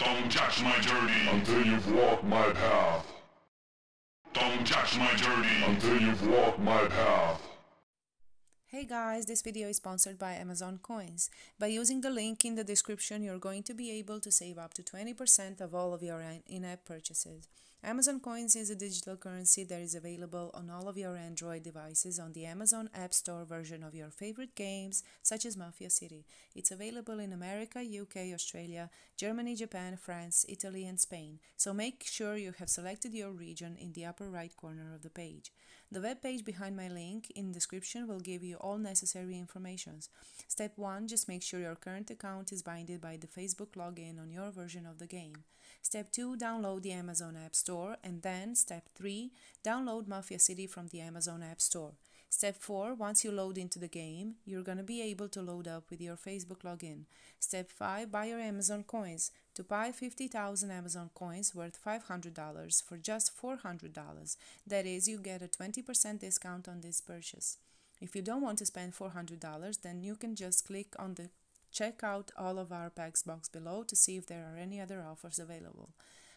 Don't judge my journey until you've walked my path. Don't judge my journey until you've walked my path. Hey guys, this video is sponsored by Amazon Coins. By using the link in the description, you're going to be able to save up to 20% of all of your in-app purchases. Amazon Coins is a digital currency that is available on all of your Android devices on the Amazon App Store version of your favorite games, such as Mafia City. It's available in America, UK, Australia, Germany, Japan, France, Italy, and Spain, so make sure you have selected your region in the upper right corner of the page. The web page behind my link in description will give you all necessary information. Step 1 Just make sure your current account is binded by the Facebook login on your version of the game. Step 2 Download the Amazon App Store and then step 3 Download Mafia City from the Amazon App Store. Step 4 Once you load into the game, you're going to be able to load up with your Facebook login. Step 5 Buy your Amazon coins. To buy 50,000 Amazon coins worth $500 for just $400, that is, you get a 20% discount on this purchase. If you don't want to spend $400, then you can just click on the Check out all of our packs box below to see if there are any other offers available.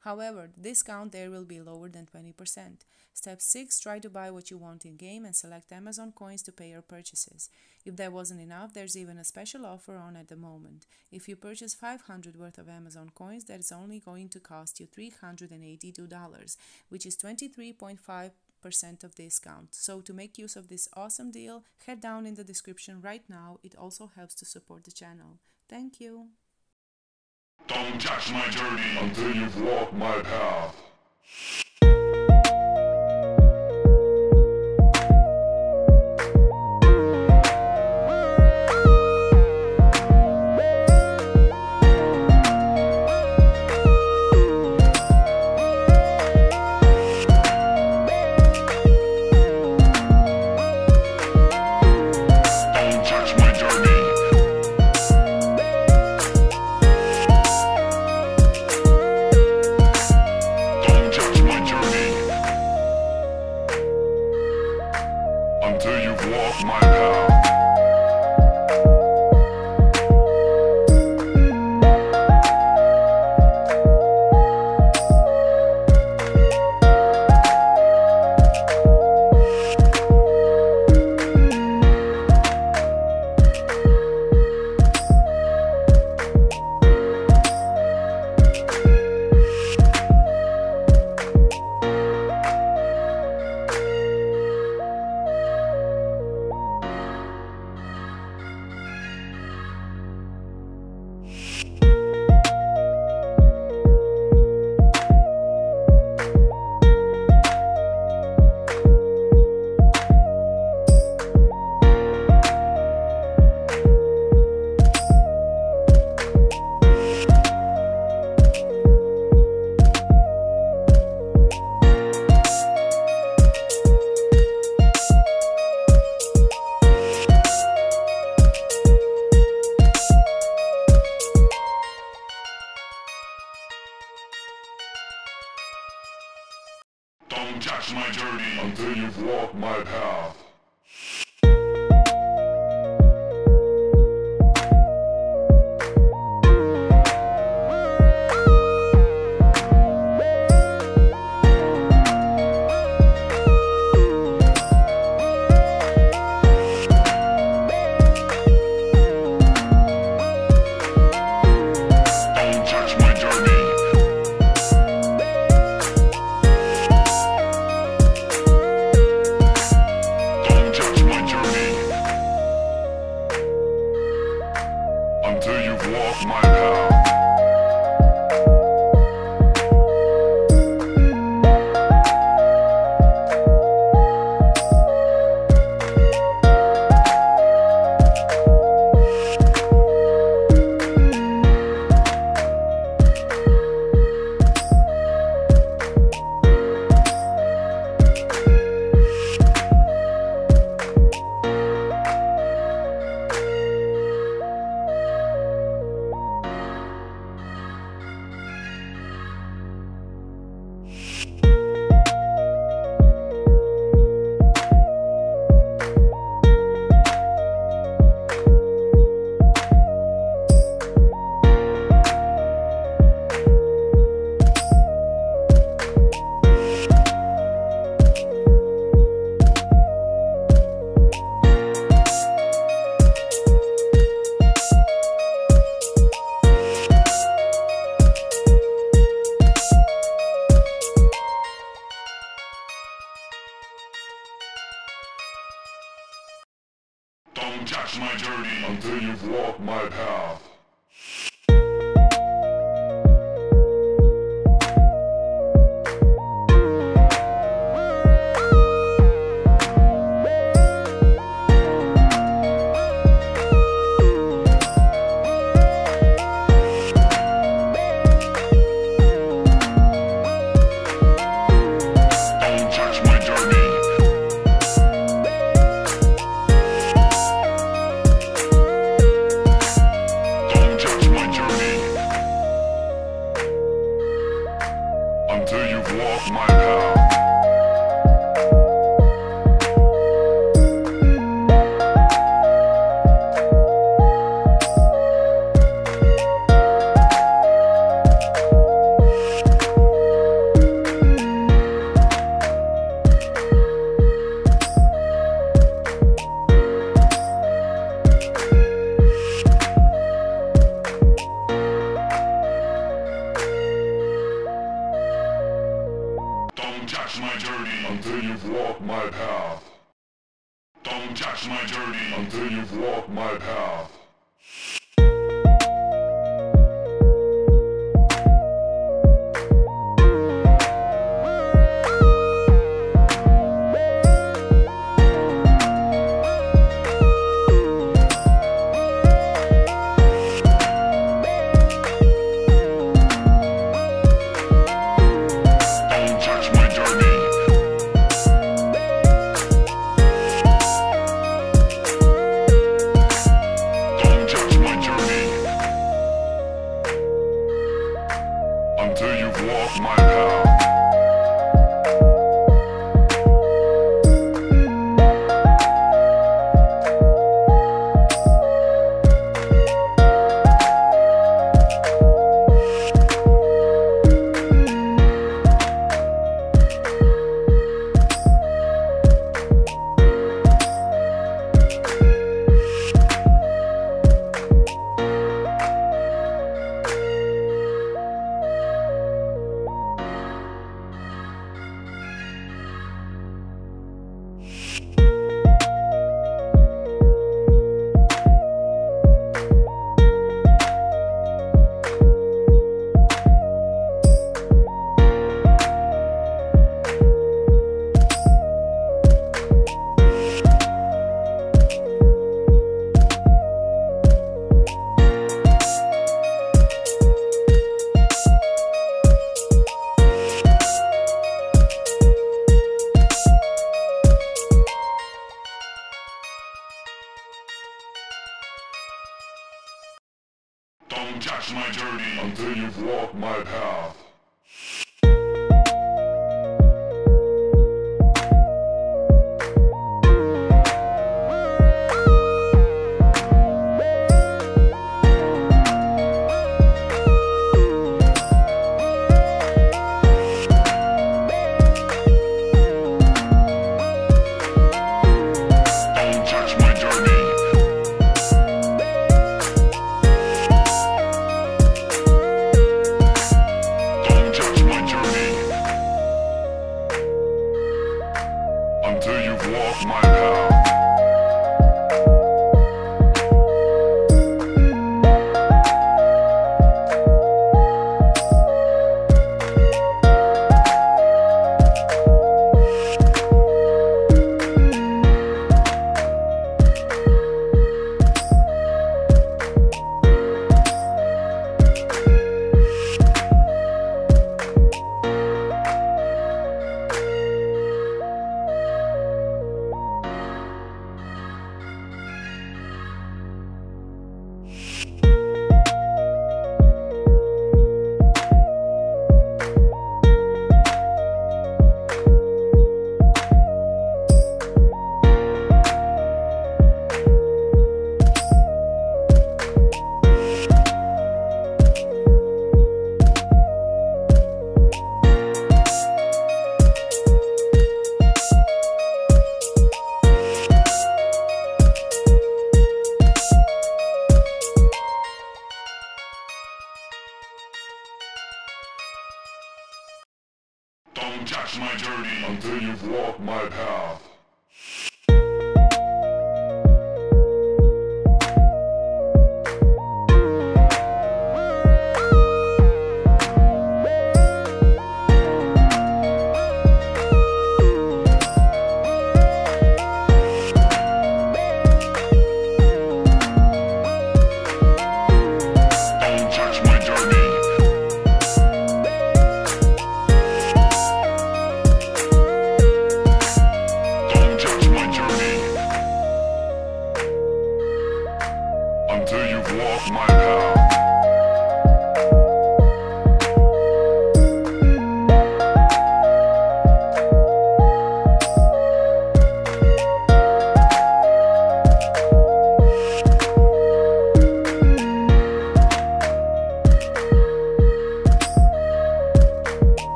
However, the discount there will be lower than 20%. Step 6 Try to buy what you want in game and select Amazon coins to pay your purchases. If that wasn't enough, there's even a special offer on at the moment. If you purchase 500 worth of Amazon coins, that is only going to cost you $382, which is 23.5 percent of discount. So to make use of this awesome deal, head down in the description right now. It also helps to support the channel. Thank you. Don't judge my journey until you've walked my path. until you've walked my path. My path.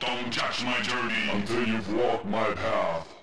Don't touch my journey until you've walked my path.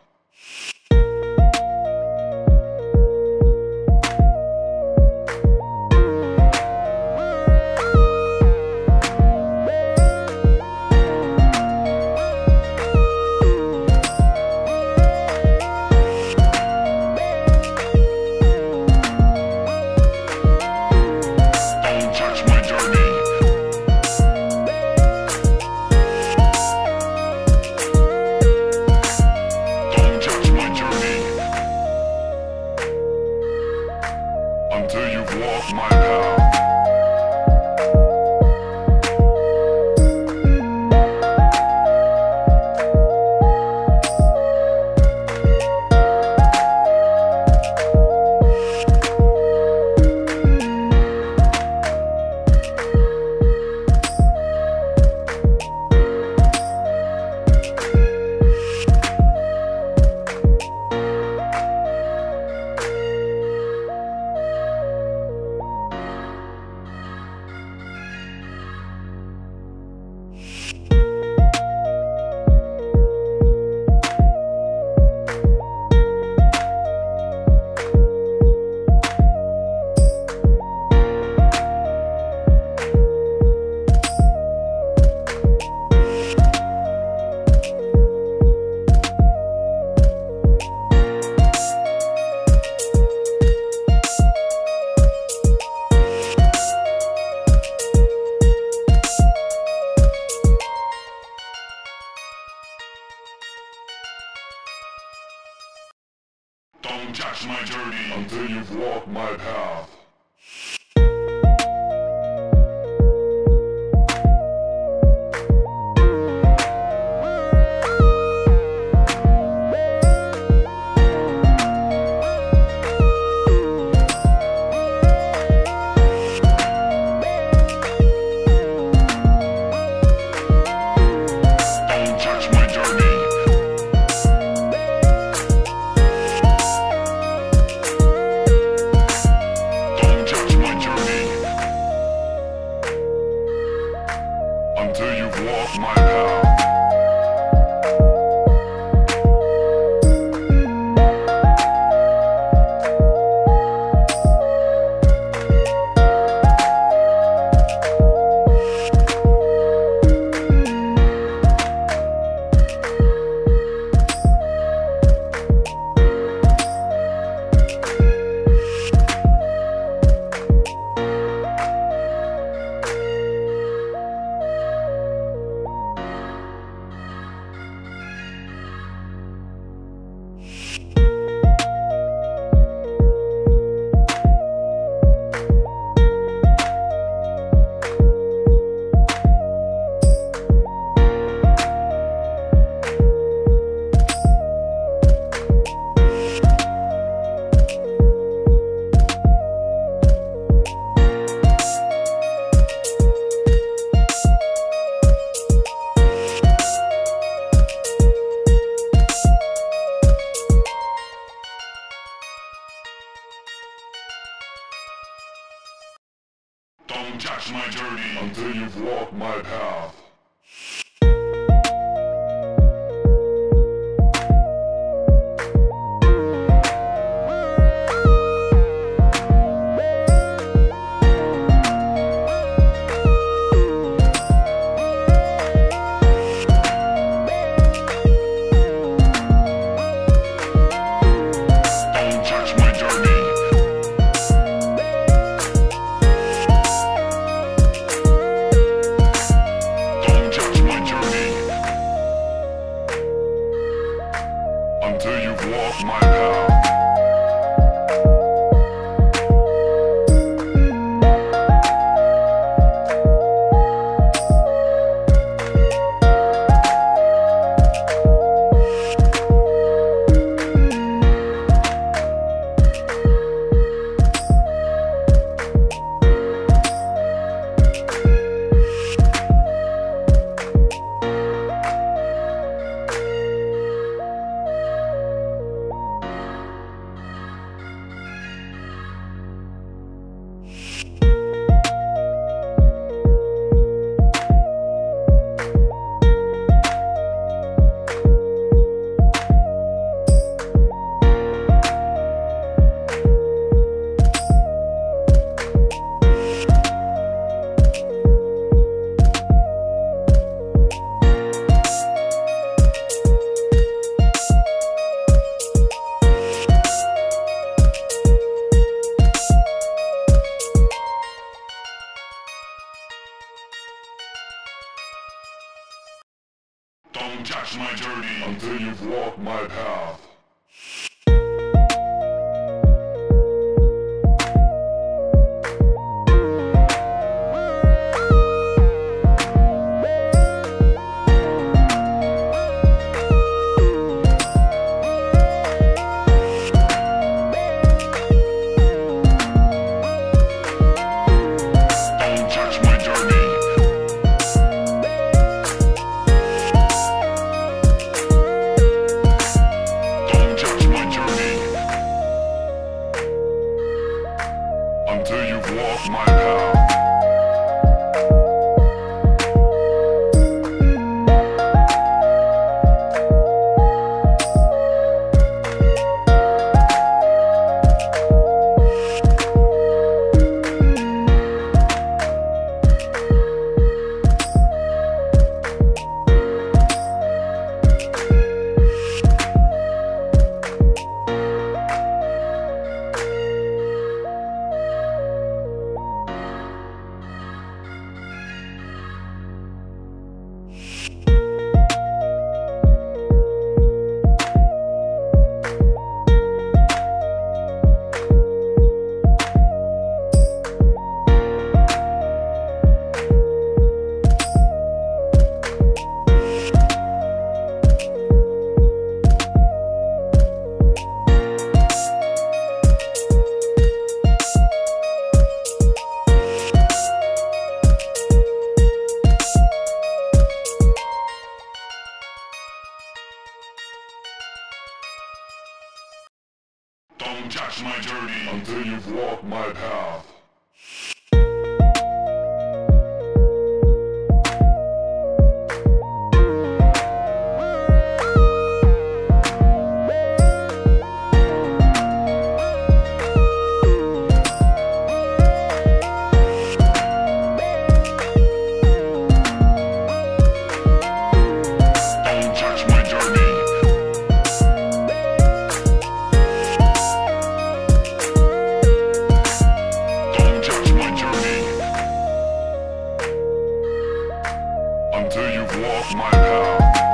Until you've walked my path.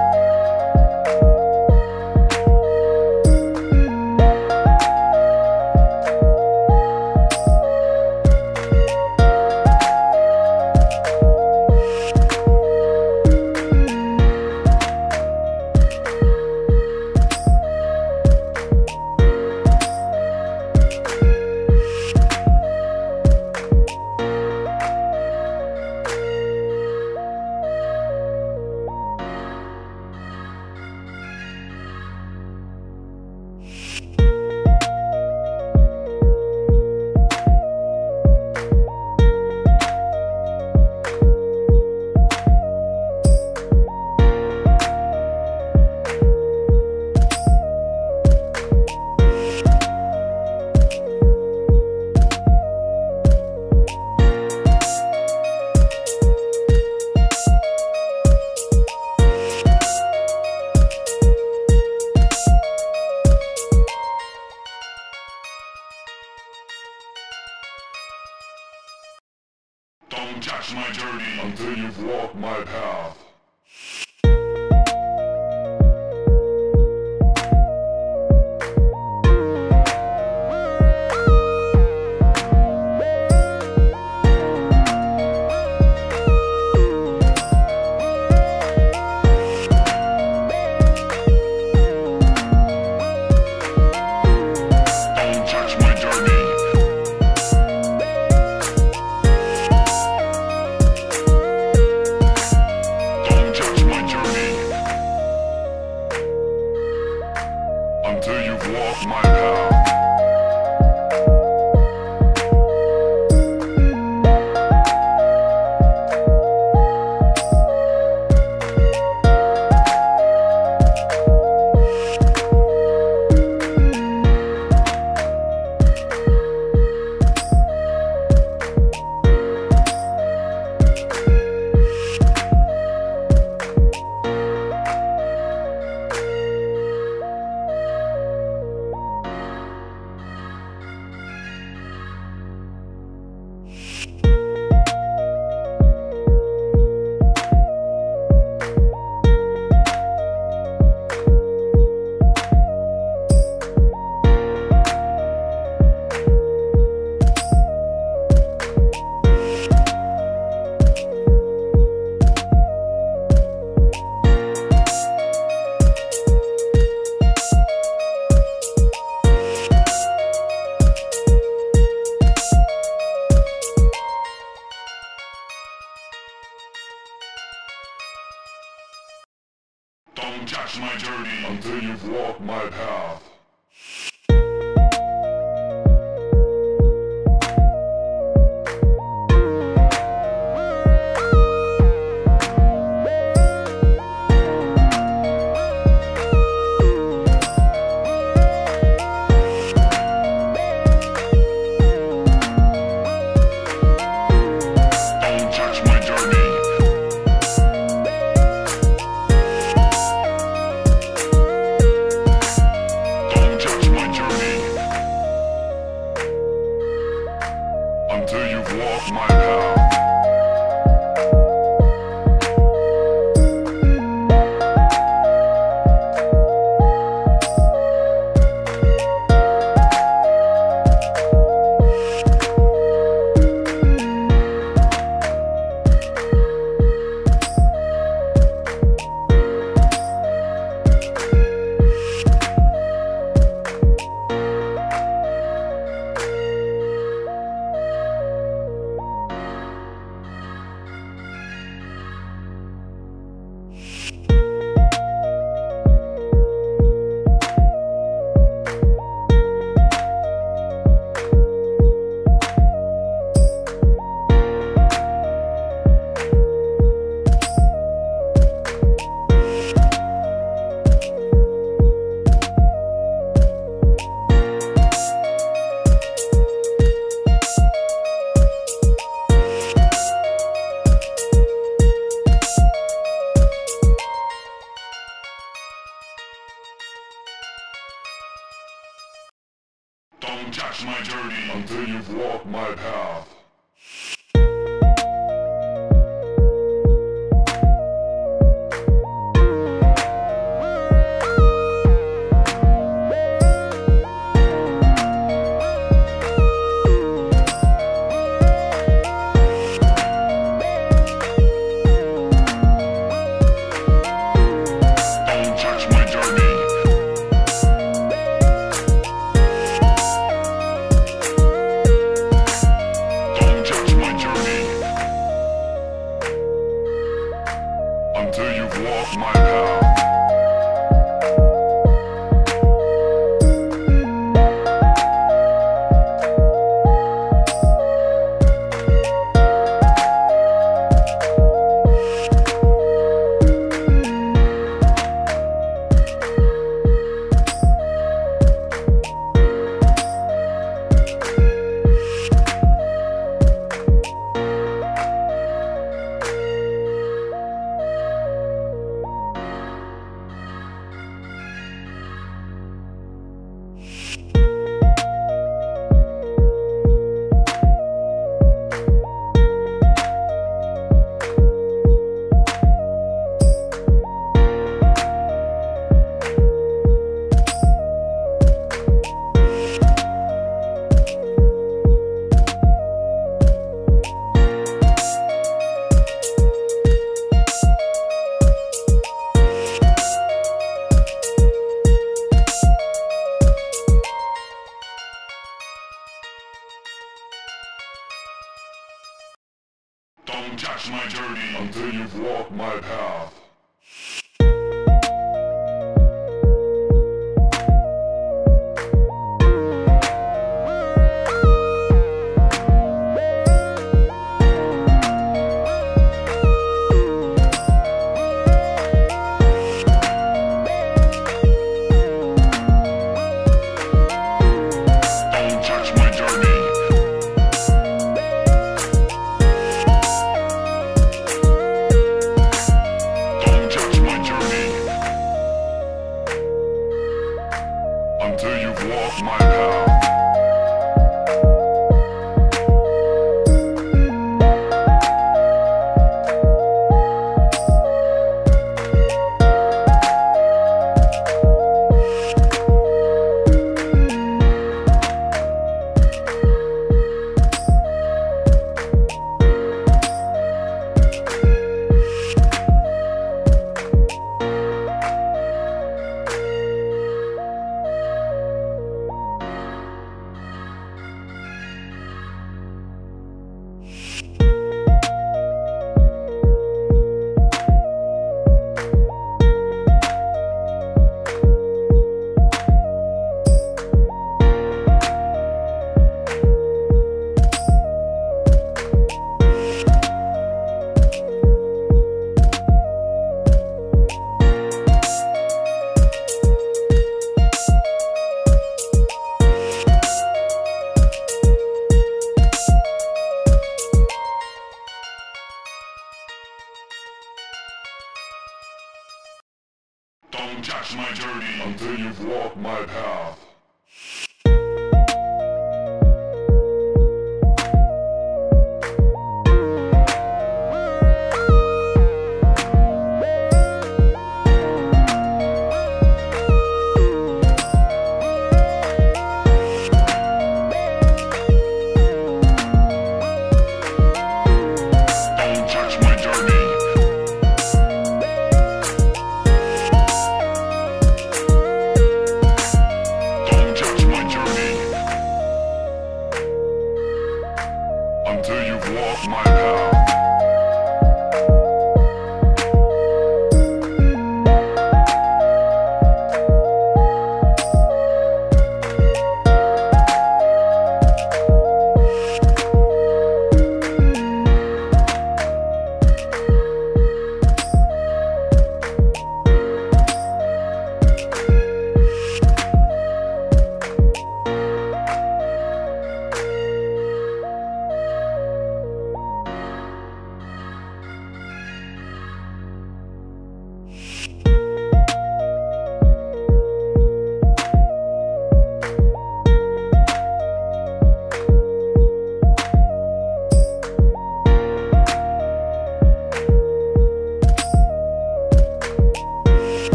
Don't judge my journey until you've walked my path.